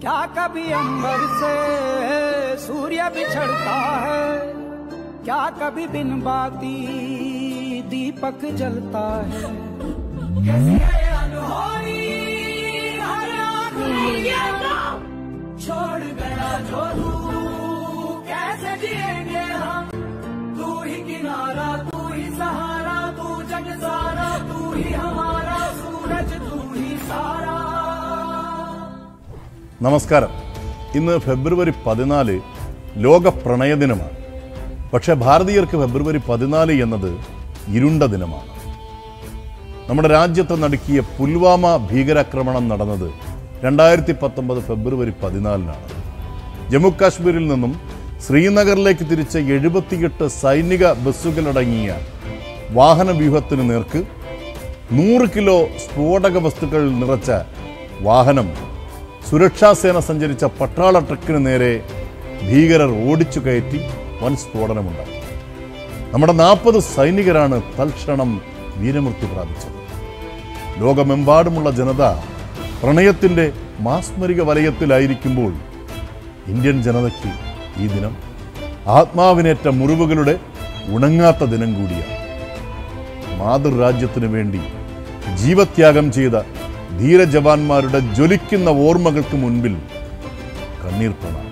क्या कभी अंबर से सूर्य बिछड़ता है? क्या कभी बिन बाती दीपक जलता है? छोड़ गया जो तू, कैसे जिएँगे हम? तू ही किनारा, तू ही सहारा, तू जग सारा, तू ही हमारा നമസ്കാരം. ഇന്ന് ഫെബ്രുവരി പതിനാല് ലോക പ്രണയ ദിനമാണ്. പക്ഷേ ഭാരതീയർക്ക് ഫെബ്രുവരി പതിനാല് എന്നത് ഇരുണ്ട ദിനമാണ്. നമ്മുടെ രാജ്യത്ത് നടുക്കിയ പുൽവാമ ഭീകരാക്രമണം നടന്നത് രണ്ടായിരത്തി പത്തൊമ്പത് ഫെബ്രുവരി പതിനാലിനാണ്. ജമ്മുകാശ്മീരിൽ നിന്നും ശ്രീനഗറിലേക്ക് തിരിച്ച എഴുപത്തിയെട്ട് സൈനിക ബസ്സുകളടങ്ങിയ വാഹന വ്യൂഹത്തിന് നേർക്ക് നൂറ് കിലോ സ്ഫോടക വസ്തുക്കൾ നിറച്ച വാഹനം സുരക്ഷാസേന സഞ്ചരിച്ച പട്ടാള ട്രക്കിന് നേരെ ഭീകരർ ഓടിച്ചു കയറ്റി വൻ സ്ഫോടനമുണ്ടായി. നമ്മുടെ നാൽപ്പത് സൈനികരാണ് തൽക്ഷണം വീരമൃത്യു പ്രാപിച്ചത്. ലോകമെമ്പാടുമുള്ള ജനത പ്രണയത്തിന്റെ മാസ്മരിക വലയത്തിലായിരിക്കുമ്പോൾ ഇന്ത്യൻ ജനതയ്ക്ക് ഈ ദിനം ആത്മാവിനേറ്റ മുറിവുകളുടെ ഉണങ്ങാത്ത ദിനം കൂടിയാണ്. മാതൃരാജ്യത്തിനു വേണ്ടി ജീവത്യാഗം ചെയ്ത ധീരജവാന്മാരുടെ ജ്വലിക്കുന്ന ഓർമ്മകൾക്ക് മുൻപിൽ കണ്ണീർ പകരും